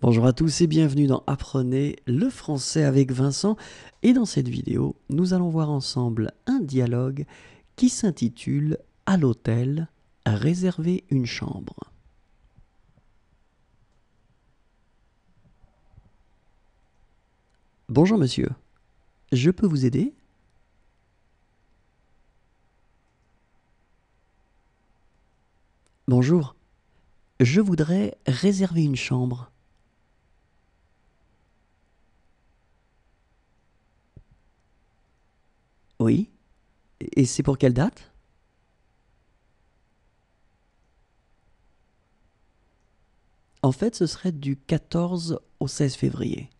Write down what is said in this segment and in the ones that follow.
Bonjour à tous et bienvenue dans Apprenez le français avec Vincent. Et dans cette vidéo, nous allons voir ensemble un dialogue qui s'intitule À l'hôtel, réserver une chambre. Bonjour monsieur, je peux vous aider? Bonjour, je voudrais réserver une chambre. Oui. Et c'est pour quelle date? En fait, ce serait du 14 au 16 février.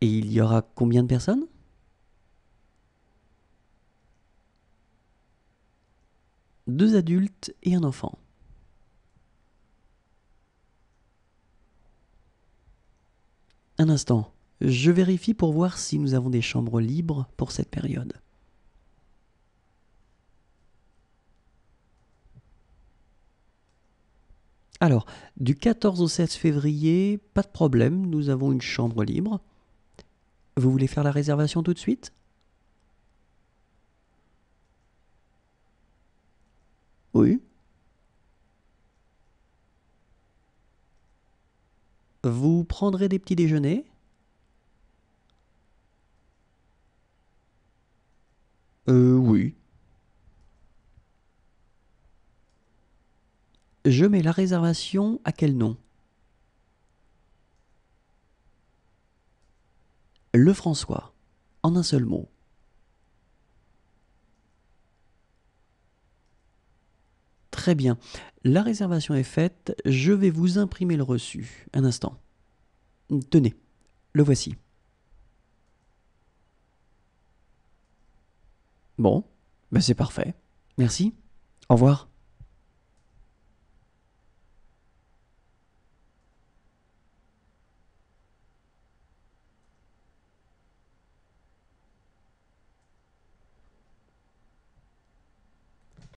Et il y aura combien de personnes? Deux adultes et un enfant. Un instant, je vérifie pour voir si nous avons des chambres libres pour cette période. Alors, du 14 au 16 février, pas de problème, nous avons une chambre libre. Vous voulez faire la réservation tout de suite? Oui. Vous prendrez des petits déjeuners Euh, oui. Je mets la réservation à quel nom? Le François, en un seul mot. Très bien. La réservation est faite. Je vais vous imprimer le reçu. Un instant. Tenez, le voici. Bon, ben c'est parfait. Merci. Au revoir.